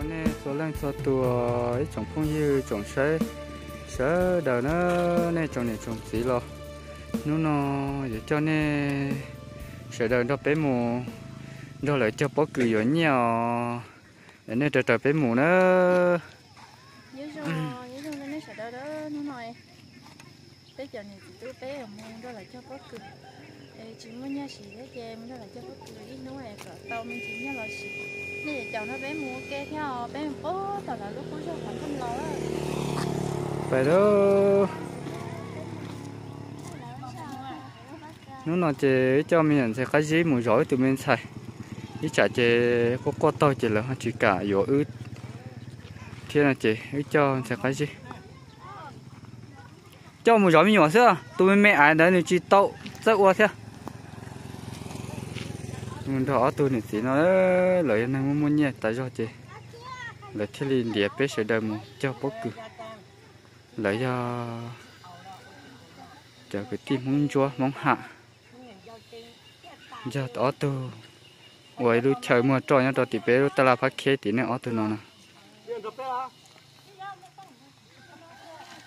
cho nên số lần cho tua ít trồng phong như trồng sấy sấy đầu nó nên trồng này trồng gì lo nó nó vậy cho nên sấy đầu đó bé mù đó lại cho bó cười ở nhỏ nên trời trời bé mù nó. Nhớ cho nhớ cho nên sấy đầu đó, nó nói bây giờ này thì bé ở đó là cho bó cười chỉ mới nhà chị để cho em đó là cho bất cứ ít nữa này, cỡ tao mình chỉ nhớ là chị. Nên chồng nó bé mua kê theo bé một bó tao là lúc cũng cho khoảng không lo phải đó. Nó nói chế cho mình sẽ cái gì mùi giỏi tụi mình xài. Ít trả chế có có to chị là chỉ cả yếu ướt thế là chế ướt cho sẽ cái gì? Cho mùi giỏi mình nhỏ xưa à? tụi mình mẹ ai đấy thì chỉ tàu rất qua thế à? Mình đó tôi này thì nó lợi năng muốn muốn nhẹ, tại do chị. Lợi thế liền địa bé sẽ đầm một cho bốc cử. Lợi do à, cho cái tim muốn chúa mong hạ. Giờ đó tôi ngoài lúc trời mưa trôi nhá đó thì bé lúc ta là phát khế thì nó ở tôi nó nè.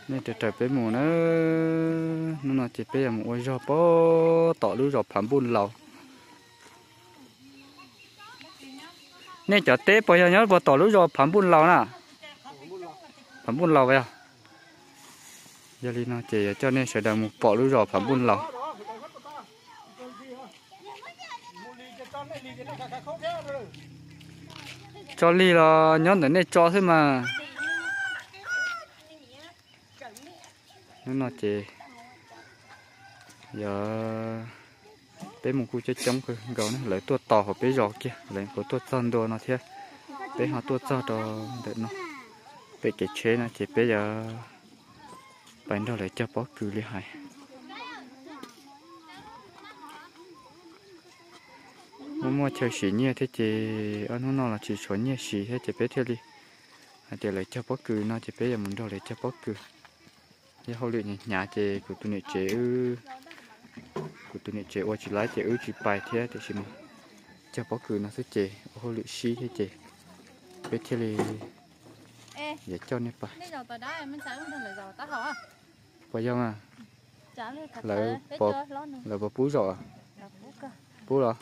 Nên trời trời bé mùa nó nó là chỉ bé một một gió bó, tỏ lúc gió phản buồn lầu. Nên chợ tết bây giờ nhớ bỏ tỏ lúc rồi phản bún lầu nè phản bún lầu vậy à? Giờ đi nó chỉ cho nên sẽ đào một bỏ lúc rồi phản bún lầu. Cho ly là nhớ để nên cho thôi mà. Nó nó chỉ giờ bé một khu chơi chống cái gấu này lấy tua tỏ hoặc bé giò kia. Lấy có tua chân đồ nó thế bé họ tua cho đồ để nó. Bé cái chế nó chỉ bé giờ. Bánh đó lấy cho bó cừ lấy hại. Mua mua chơi xỉ nhẹ thế chị. Anh nó là chỉ số nhẹ xỉ thế chị bé theo đi. Để lấy cho bó cừ nó chị bé giờ muốn đâu lấy cho bó cừ thì hậu luyện nhà chị của tụi này chế ư của tụi này chế ô chỉ lái chế ư chỉ bài thế thì xin cho bó cử nó sẽ chế hậu luyện xí thế chị bé theo đi để cho nè bà mình hả? Bây giờ à? Lại bỏ là bỏ bú rồi à? Bú rồi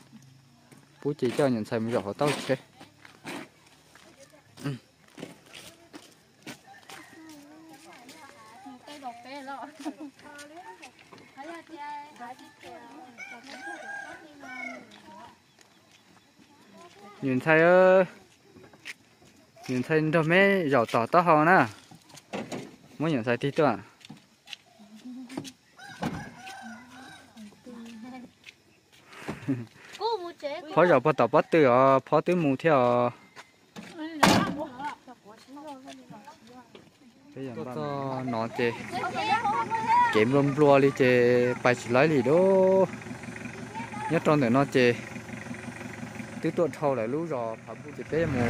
bú chỉ cho nhận xài một giỏ tao chơi nhìn thấy nhìn thấy đâu mấy giỏ tỏ tao hò nè. Muốn nhìn thấy tí nữa phó giờ bắt đầu bắt từ ở phó từ mù theo bây giờ bắt nó chê kiếm lom lua đi chê bài chỉ lấy gì đó nhất trong để nó chê từ tuần sau lại lú rò phải bu chê bé mù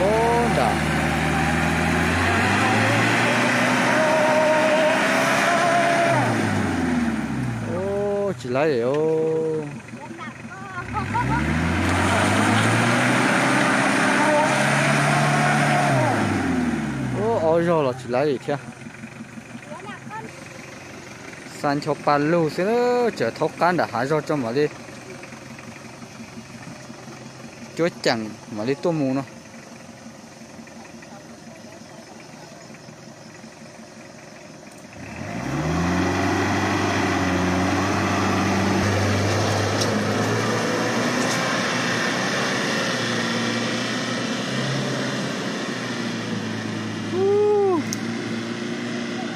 bốn đã ô chỉ lấy để ô ô ôi rồi là chỉ lấy để theo san cho pan lu xí nữa chở thóc cán đã hái rồi cho mà đi chúa chẳng mà lấy tô mù nó.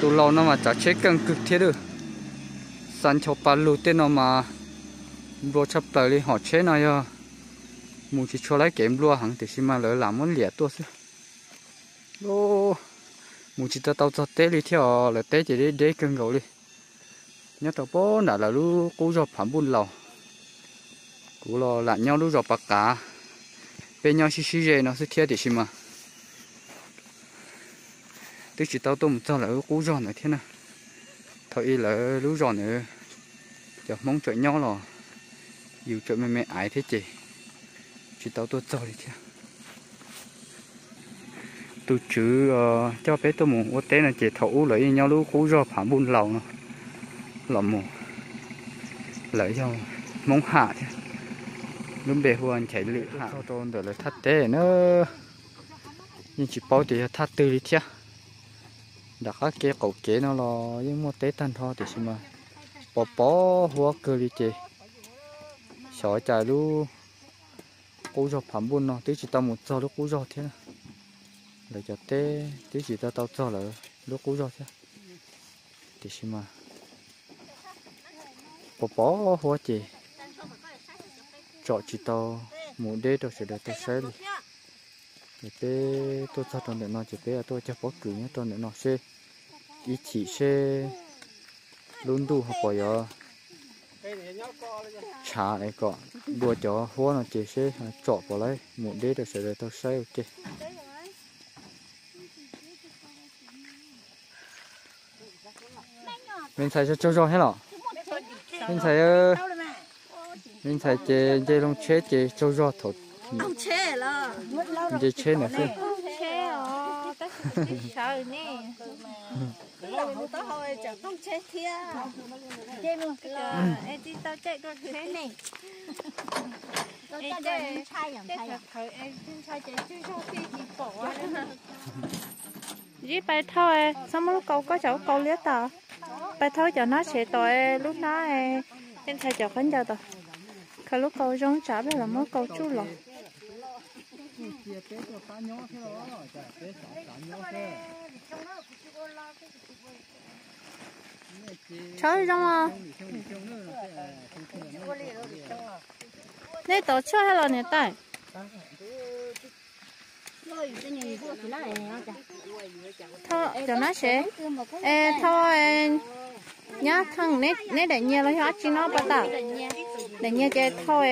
Tụ lâu nó mà chả chết càng cực thế được. San cho bà lu tên nó mà. Bố chấp tới đi họ chết này à mù chỉ cho lấy kém lúa hẳn thì xin mà lỡ làm món lẻ tua xí, ô mù chỉ tao tao cho té đi theo là té chỉ để để cân gấu đi nhớ tao bố đã là lú cú cho phản bún lầu cú lo lại nhau lú cho bạc cá, bên nhau xí xí gì nó sẽ thiết thì xin mà tức chỉ tao tôm cho là cú giòn này thế nào thôi là lú giòn nữa giờ mong chơi nhau rồi dù chơi mẹ mẹ ái thế chị chỉ tao tôi cho đi chứ, tôi chữ ờ, cho bé tôi muốn ô tế là chỉ thấu lấy nhau lúc cú do phản buôn lầu nó lọ mù lấy cho mong hạ chứ. Lúc bé hoàn chạy lị hạ. Cho tôi để lấy thắt té nữa. Nhưng chỉ bao thì thắt tư đi chứ, đã các cái cậu kế nó là những một tế tan thôi thì xem mà? Bỏ bỏ hoa cơ đi chứ, sợ chạy luôn cú do phẩm bùn nó tí chỉ tao một giờ lúc cú do thế để cho té tí chỉ tao tao cho là lúc cú do thế thì xem mà bỏ bỏ hoa chị chọn chỉ tao một đế đâu sẽ để tao sẽ đi để bé tôi cho tao để nó chỉ bé tôi cho bỏ cử nhé tôi để nó sẽ ý chỉ sẽ luôn đủ học bỏ giờ chả này còn đua chó hoa nó chỉ sẽ chọn vào lấy một đế được sẽ để tao sẽ ok. Mình xài cho cho cho hết rồi mình xài mình xài chế chế lông chế chế cho cho thổ chế chế này chứ ông chế ờ tất sợ nè Ôi, tao hồi chẳng không chết thia Chết luôn Em đi tao chết con thế này tao chết Chết thật thời em xin sai chạy chứ sao đi chị bỏ Dĩ bài thôi Sao mà lúc câu có chỗ câu liết tờ. Bài thôi cho nó sẽ tội lúc nó Em thay cháu khấn giờ tờ. Khi lúc câu giống trả bây là mới câu chú lọ chơi trong à nè tổ chơi hay là nè tay thôi cho nó sẽ ê thôi nhá thằng nè nè để nhia lấy hết chỉ nó bắt đầu để nhia chơi thôi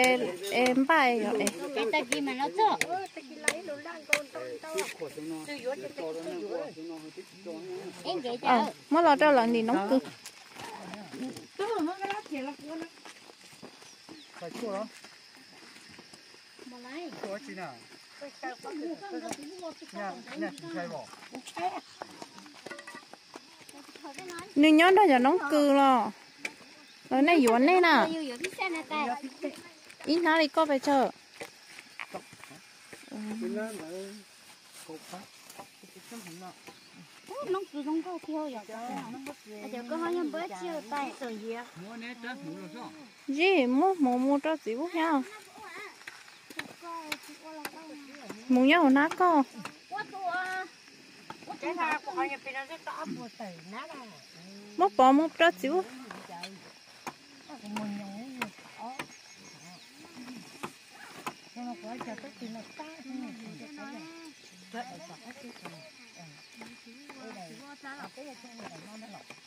em bài rồi em cái tay kia mà nó em cho ờ mới lo cho lần thì nóng cực. Phải chua đó chua nào nhớ đó giờ nóng cừ lo. Rồi này yuan này nè. Ít nào đi có phải chờ ừ nó cứ không có theo giờ giờ có hai em bữa chiều tay gì mua mua mua cho chị bút nha mua nhau nát co mua bỏ mua cho chị bút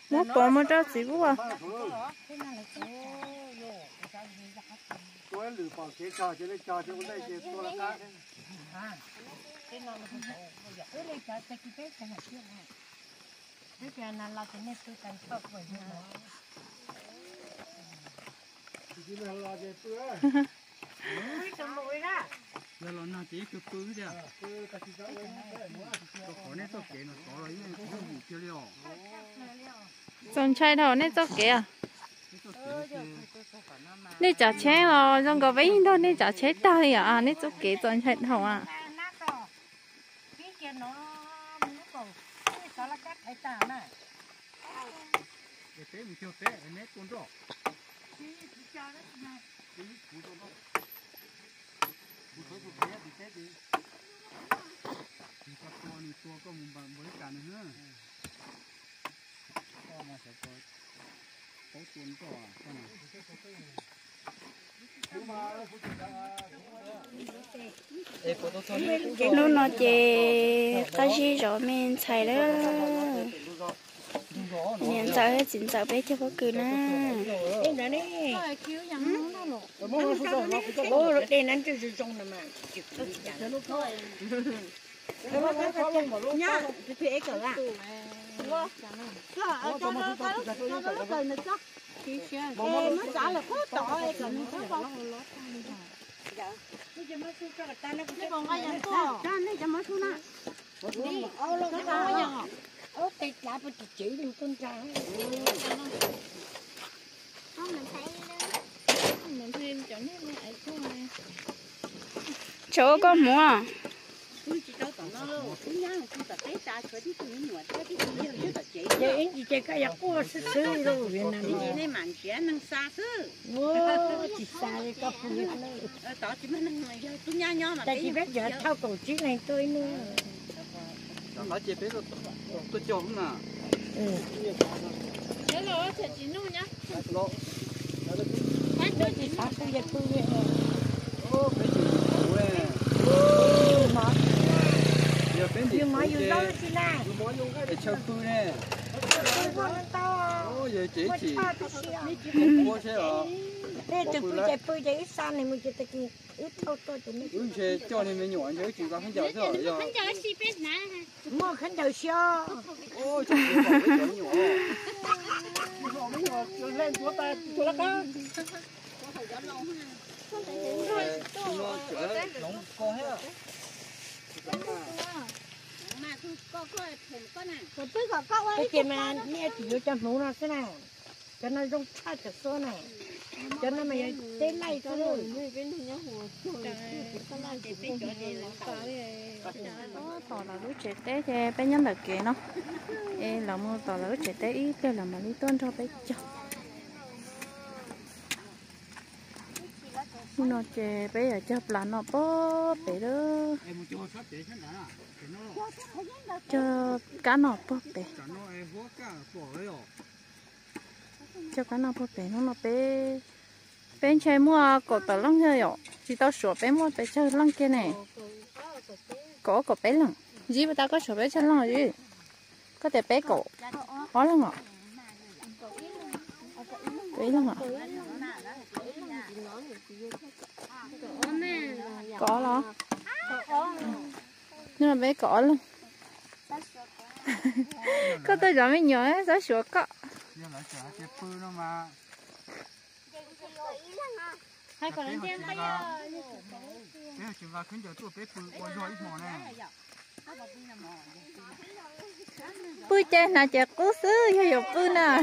mua bỏ mua cho chị bút à tôi lử bỏ cái trò cho lấy trò cho lấy cái tôi là cá chỉ là lo cái tôi giờ nó nó chỉ cứ cứ đi à cứ cái gì đó nó có rồi nhưng không bị chưa liệu chồng trai đầu nên cho kể à? Nên chả chế rồi trong có vấy đâu nên chả chế tao đi à? à nên cho kể chồng trai đầu à? Hãy subscribe cho kênh Ghiền Mì Gõ Để không bỏ lỡ những video hấp dẫn nó nó chè ta chỉ rõ mình xài đó. Nhìn sợ hết chỉnh sợ bé cho có cười nè. Em đã đi ô đây nó chưa chưa trong mà nhá thì phải à cho cho nó cái cái nó cái nữa chứ em nó trả là khó tỏ cần khó không cái bông cái gì cô Cho nên cho mất xuống nè. Đi, ô lô cái đó. Ô cái lại bữa chỉ đừng tôn trọng. Không mình thấy chỗ có mua anh chị chơi cái cô sư sư rồi Việt Nam. Chị này mặn chuyện năng xa sư. Ô, chị xa đi có phụ nữ. Ờ, tỏ chị mới năng mà giờ tôi nha nha mà. Ta chỉ biết giờ thao cổ chí này tôi nữa. nói chuyện biết rồi chỉ nhá chỉ tôi chị ngủ nè Ừ, giờ bé chị chị nè. để chơi phu nè Tôi muốn tao. ô giờ chị. chị tôi mua xe ở Thế từ bữa giờ bữa giờ ít xa này mình chỉ tự ít thâu tôi thì mới. ừ xe cho nên mình nhỏ nhớ chị có không chờ thôi giờ Anh chờ xí bếp nè. Mua khăn đầu xio. ô cái nhỏ nhỏ lên chỗ ta, của á có. Ôi, chúng nó chở có. co hết à Mà tôi có có thùng có nè. Rồi tôi có cậu Cái ấy. kia mà nghe chỉ vô cho mũ nó thế nào. Cho nó rung cha cho số này. Cho nó mày tên này cho rồi. người bên nhá hồ cái này chỉ bên chỗ này là có tỏ là lúc trẻ té thì bé nhân là kế nó. Ê là mua tỏ là lúc trẻ té ít là mà đi tôn cho bé cho nó trẻ bé ở chấp là nó bó bé đó. Cho để cá nó bó bé cả nó em hóa cả bỏ đấy rồi cho cá nào phải bé nó nó bé bên chơi mua cổ tờ lăng chơi rồi chỉ tao sửa bé mua bé chơi lăng kia này cổ cổ bé lăng gì mà tao có sửa bé chơi lăng gì có thể bé cổ khó lăng à bé lăng à có đó nhưng mà bé cổ lăng có tôi giờ mới nhớ ấy, sửa cọ giờ lại chở cái phu nó mà. Hay còn lên trên bây giờ. bé chúng ta khuyến giờ tôi bé phu qua rồi ít mỏ nè bươi chơi là chả cố xứ cho dọc bươi nè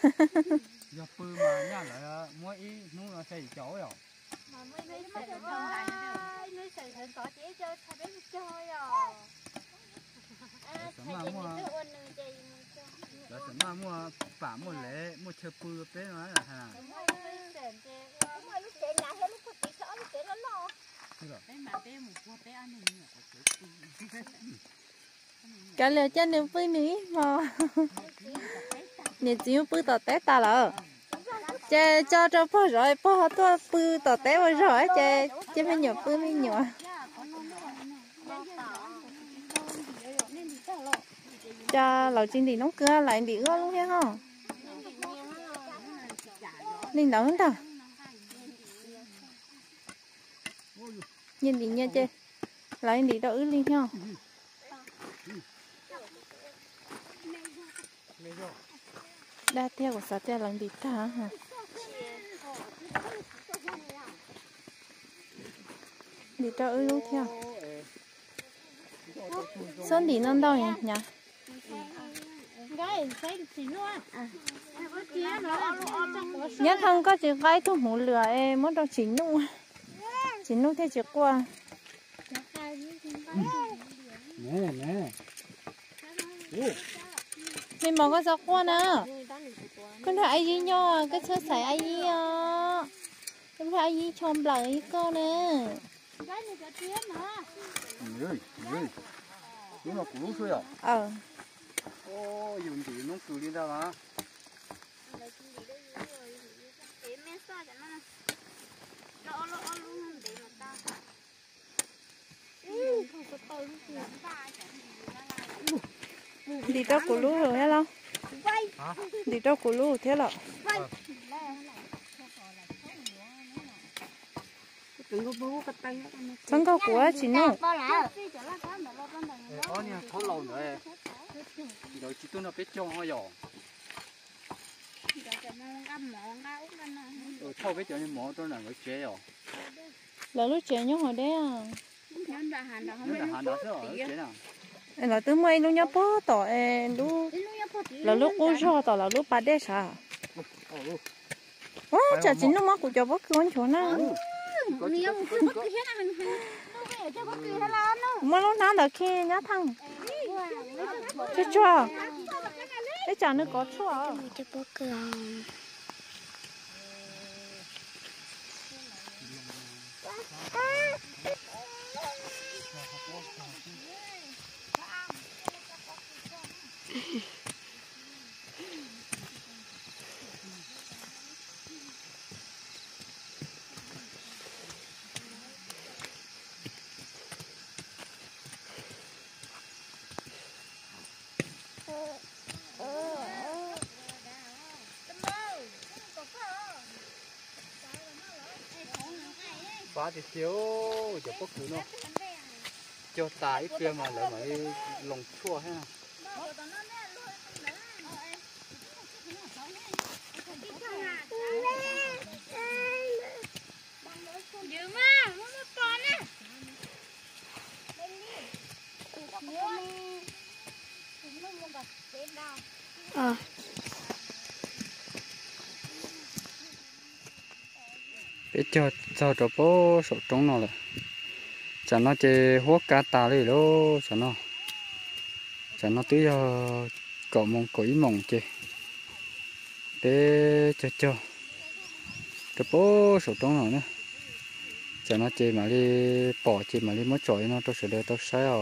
giờ phu mà nhá lại mỗi ý nó là xây chỗ rồi. Sớm mà mua là sớm mà mua bả mua lễ mua chơi phu bé nói là thằng Bé mà bé một cô bé ăn này nhiều. cả lều chân nếu bươi ní mà nè chỉ bươi tờ té ta lỡ. Chè cho cho bao rồi bao tua bươi tờ té rồi rồi chè chè mấy nhỏ bươi mấy nhỏ. Cho lẩu chín thì nóng cưa, lại bị ưa luôn nha không linh nấu ta nhìn đi nha chơi lại đi đâu ứ linh nhau đa theo của sao theo lần đi ta hả đi đâu ứ luôn theo sơn đi nâng đâu nhỉ nhỉ nhất không có chỉ vay thu hủ lửa em mất đâu chỉ nụ chỉ nụ theo chỉ qua nè nè mình mong có sao qua nè con thấy ai gì nhau cái sơ sài ai gì à con thấy ai gì chôm lại con nè nó cú suy à? Ờ. Ô dùng gì nó cú đi đâu à đi đâu của lũ rồi hello. Đi đâu của lũ thế là đừng có có của chị nó có nha thấu lâu nữa rồi chỉ tôi nó biết cho họ dò rồi thâu biết cho nên mỏ tôi là người chế rồi là lúc trẻ nhớ hồi đấy à nếu là hàng đó chứ ở chế nào là từ mấy lúc nhớ bố tỏ em lúc là lúc cô cho tỏ là lúc ba đẻ sao Ủa, chả chính nó mắc của cho bố con chỗ nào. Chỉ có mà lúc nào là khi nhá thằng. Chứ cho cái chả nó có chua phá thì thiếu cho có cứ nó cho tài kia mà lại mấy lòng chua hết nào? Ờ. Biết cho cho cho bố sổ trống nó rồi chả nó chơi hố cá tà đi đó chả nó chả nó tí cho cậu mong ý mong chơi để cho cho. Cho bố sổ trống nó nữa chả nó chơi mà đi bỏ chơi mà đi mất chọi nó tôi sẽ đưa tôi sẽ ở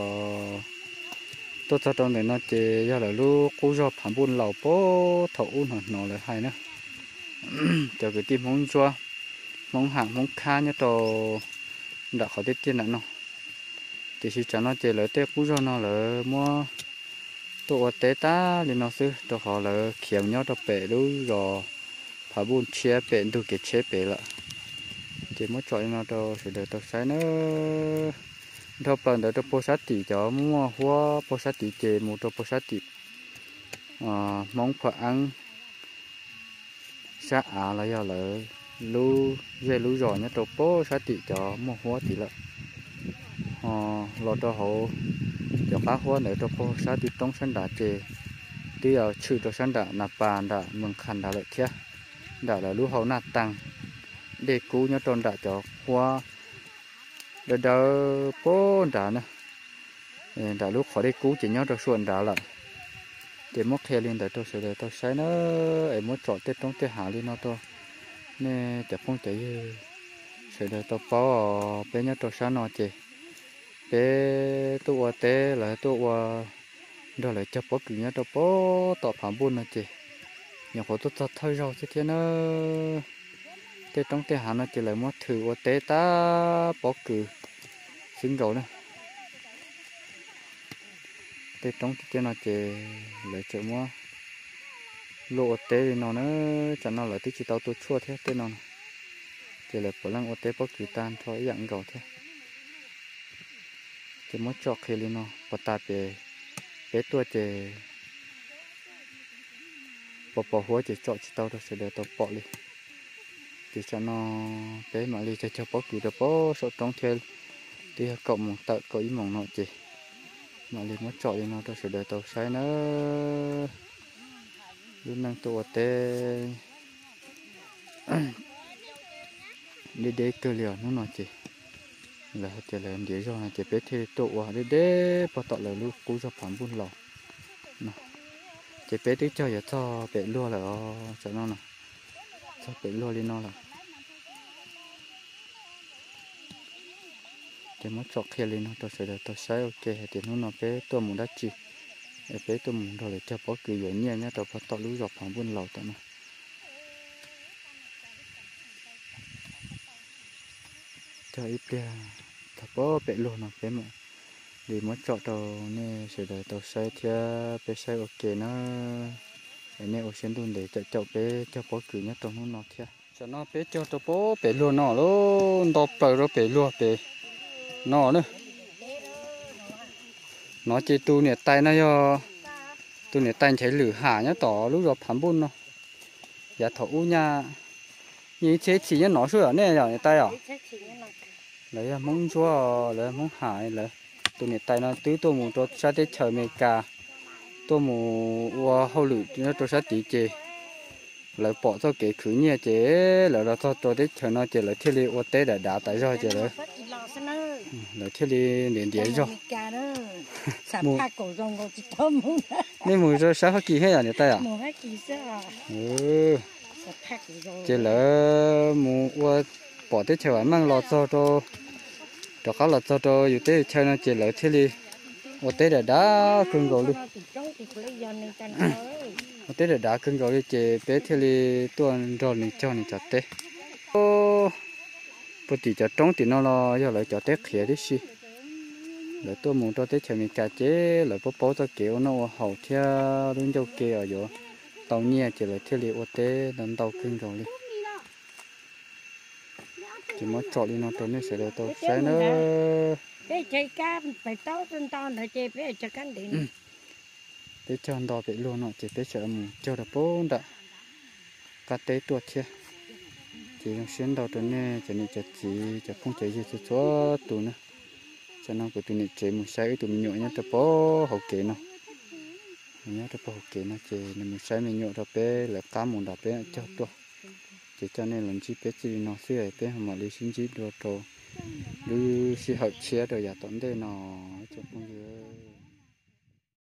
tôi cho trong này nó chơi ra là lúc cú cho phản buôn lẩu bố thầu nó nó lại hay nữa cho cái tim mong chua, mong hàng mong kha nhá to đã khỏi tiết tiền lại nó thì chỉ cho nó chơi là tết cú cho nó là mua. Tổ tế ta thì nó sư cho họ là khiêm nhau cho bể luôn rồi phản buôn chia bể được cái chế bể lại thì mới chọn nó cho sẽ được tập sai nữa đó bằng đó to sát tỷ cho mua hoa bố sát tỷ chơi mua to bố sát tỷ à mong phải ăn sát à là do là lú dê lú giò nhá tổ bố sát tỷ cho mua hoa tỷ là à lo cho hộ cho phá hoa nữa cho bố sát tỷ trong sân đá chê tí ở chữ cho sân đá nạp bàn đá mừng khăn đá lợi kia đá là lú hậu nạp tăng để cứu nhá tròn đá cho hoa đỡ đỡ bố đã nữa đã lúc khỏi đi cứu chỉ nhớ cho xuân đã lại để móc theo lên để tôi sẽ để tôi sai nó. Em muốn chọn tết trong tết hạ lên nó tôi. Nè để phong chạy sẽ để tôi bỏ bé nhớ tôi sáng nó chị. Bé tôi qua té là tôi qua đó là cho bố cử nhớ tôi bỏ tọt hàng buôn nó chị. Nhà của tôi thật thôi rồi chứ thế nó tết trong tết hà nó chỉ là muốn thử ô tế ta bỏ cử xứng rồi nè tết trong tết nó chỉ là chỗ mua lộ tế thì nó nó chẳng nó là tí chỉ tao tôi chua thế tên nó chỉ là bỏ lăng ô tế bỏ cử tan thôi dạng gầu thế. Chỉ muốn cho khi lên nó. Bỏ ta về bé tua chỉ bỏ bỏ hoa chỉ chọn chỉ tao thôi, sẽ để tao bỏ đi thì cho nó bé mà đi cho cho bốc kỳ đó bó số trong theo thì cộng một tạ có ý mong nó chị mà đi mất chọn nó tôi sẽ để tàu sai nữa lúc năng tổ tê đi đế cơ liều nó nói chị là chỉ là dễ cho chị bé thì tổ đi đế bắt tọt là lúc cú cho phản buôn lò chị bé tí chơi giờ cho bé luôn là cho nó nào cho bé lúa lên nó là để mất chọc kia lên nó, tôi sẽ được tôi sẽ ok, thì nó nó bé tôi muốn đắt để bé tôi muốn rồi cho bó cười dễ nhẹ nhé tôi phải tao lũ dọc phòng buôn lầu tao mà. Cho ít bia à. thật bó bé luôn nó bé mà. Để mất chọc tàu nè, sẽ để tôi sẽ theo bé sẽ ok nó nè ở trên đun để chạy chậu bé cho bó cười nhá tao nó theo cho nó bé cho tôi bố bé luôn nó luôn đọc bờ rồi bé luôn bé nó nữa nó chỉ tu nè tay nó yo tu nè tay thấy lử hạ nhá tỏ lúc đó phán bún nó. Giá thổ nha. Như thế chỉ nhá nó sửa nè giờ tay à? Lấy mong chúa lấy mong hải lấy tu nè tay nó tứ tu mù cho sát tới chờ mẹ cả tu mù qua hậu lử nó cho sát tí chê. Lại bỏ cho cái khử nhẹ chế lại là cho cho đấy chờ nó chế lại thiết lý ô tế để đá tại rồi chế lại lại thiết lý liền điện rồi. Hơn nên mùi rồi sao kỳ hết à nhỉ tay à. Ừ. Chế là mù ô bỏ tới chờ mang lọt cho cho cho các lọt cho cho อยู่ tế chờ nó chế lại thiết lý ô tết là đá cưng rồi luôn một tết là ô đá cưng rồi đi chế bé thì li tuần rồi này cho này cho tết ô bữa thì cho trống thì nó lo, giờ lại cho tết khía đi xí lại tôi muốn cho tết chờ mình cả chế lại bố bố cho kiểu nó hậu theo đúng cho kia ở chỗ. Tàu nhẹ chỉ lại thiết li ô tết đâm tàu cưng rồi đi. Chỉ mới chọn đi nó tôi nên sẽ được tôi sẽ nữa cái chơi cá phải tốt trên to để chơi bé cho cánh điện. Ừ. Bé cho anh đò bé luôn nó chỉ bé cho mình cho được bốn đã. Cá tế tuột chưa chỉ dùng xuyên đầu tuần này chỉ nên chỉ chỉ chỉ không chỉ gì cho chúa tụ nữa. Cho nó của tụi này chỉ một sai tụi mình nhộn nhau cho bố hậu kế nó. Nhớ cho bố hậu kế nó chỉ nên một sai mình nhộn cho bé là cá muốn đập bé cho tuột. Chỉ cho nên lần chỉ bé chỉ nó xưa bé mà lấy xin chỉ đồ đồ lu si học chia rồi giờ tốn đây nó chụp con